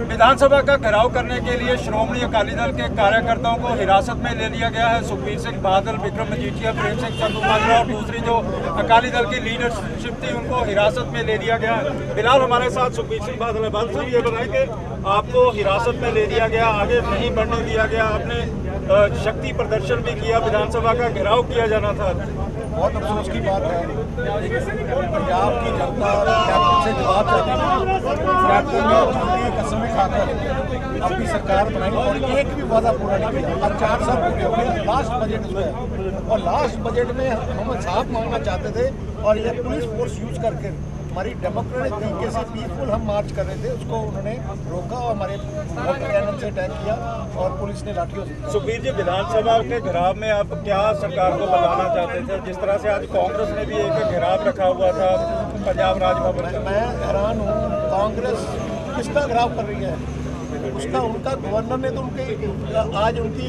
विधानसभा का घेराव करने के लिए श्रोमणी अकाली दल के कार्यकर्ताओं को हिरासत में ले लिया गया है। सुखबीर सिंह बादल, विक्रम मजीठिया प्रेम सिंह चंदू माजरा और दूसरी जो अकाली दल की लीडरशिप थी, उनको हिरासत में ले लिया गया है। फ़िलहाल हमारे साथ सुखबीर सिंह बादल है। बादल साहब, ये बताएँ कि आपको हिरासत में ले लिया गया, आगे नहीं बढ़ने दिया गया, आपने शक्ति प्रदर्शन भी किया, विधानसभा का घेराव किया जाना था। बहुत अफसोस की बात है। पंजाब की जनता कैप्टन से जवाब चाहती है। कैप्टन ने खाकर अपनी सरकार बनाई और एक भी वादा पूरा नहीं किया। अब चार साल पूरे हो गए लास्ट बजट जो है और लास्ट बजट में हम साफ़ मांगना चाहते थे और ये पुलिस फोर्स यूज़ करके हमारी डेमोक्रेटिक तरीके से पीसफुल हम मार्च कर रहे थे उसको उन्होंने रोका और हमारे कैनन से अटैक किया और पुलिस ने लाठियों से सुखबीर जी विधानसभा के घेराव में आप क्या सरकार को बताना चाहते थे? जिस तरह से आज कांग्रेस ने भी एक घेराव रखा हुआ था पंजाब राजभवन मैं मैं हैरान हूँ कांग्रेस किसका घराव कर रही है? उसका उनका गवर्नर ने तो उनके आज उनकी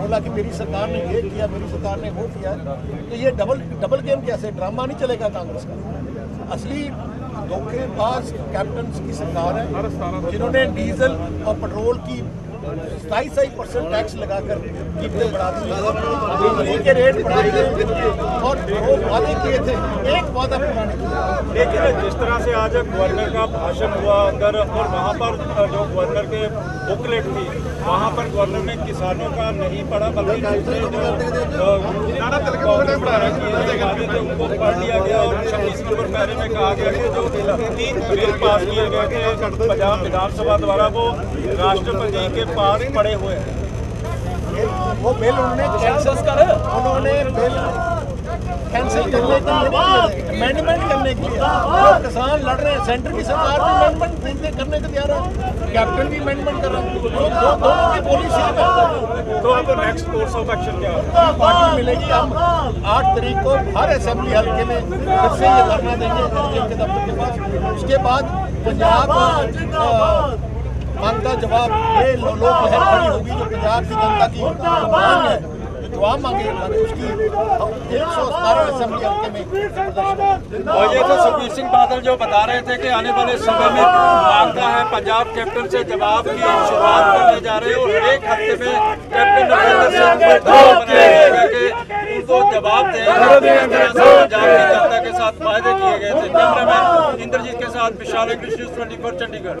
बोला कि मेरी सरकार ने ये किया मेरी सरकार ने वो किया। तो ये डबल डबल गेम कैसे? ड्रामा नहीं चलेगा कांग्रेस का। असली धोखेबाज कैप्टन की सरकार है जिन्होंने डीजल और पेट्रोल की सताईस सताईस परसेंट टैक्स लगाकर कीमतें बढ़ा दी। बिजली के रेट बढ़ाए गए और वो वादे किए थे एक वादा पूरा नहीं लेकिन जिस तरह से आज गवर्नर का भाषण हुआ अंदर और वहाँ पर जो गवर्नर के बुकलेट थी। वहाँ पर गवर्नर ने किसानों का नहीं पढ़ा बल्कि दूसरे जो उनको पढ़ लिया गया और छब्बीस नंबर पैरे में कहा गया कि जो तीन बिल पास किए गए थे पंजाब विधानसभा द्वारा वो राष्ट्रपति के पास पड़े हुए हैं। वो बिल उन्होंने उन्होंने बिल कैंसिल करने के लिए अमेंडमेंट करने के लिए। किसान लड़ रहे हैं सेंटर की सरकार भी अमेंडमेंट करने को तैयार है। कैप्टन भी अमेंडमेंट कर रहा है। दो, दो, दोनों की बोली सेम है तो अब नेक्स्ट कोर्स ऑफ़ एक्शन क्या होगा? पार्टी मिलेगी हम आठ तारीख को हर असेंबली हल्के में फिर से ये धरना देंगे के दफ्तर के पास। उसके बाद पंजाब मांग का जवाब ये लोग खड़ी होगी जो पंजाब की जनता की। मांग है। जो जवाब मांगे उसकी एक सौ सतारह असेंबली हल्के में और ये तो सुखबीर सिंह बादल जो बता रहे थे कि आने वाले समय में माँगता है पंजाब कैप्टन से जवाब की शुरुआत करने जा रहे हैं और एक हफ़्ते में कैप्टन अमरिंदर सिंह को दबाव बनाया जाएगा कि उनको जवाब की जनता के साथ वायदे किए गए थे। कैमरामैन इंद्रजीत के साथ विशाल ट्वेंटी चंडीगढ़।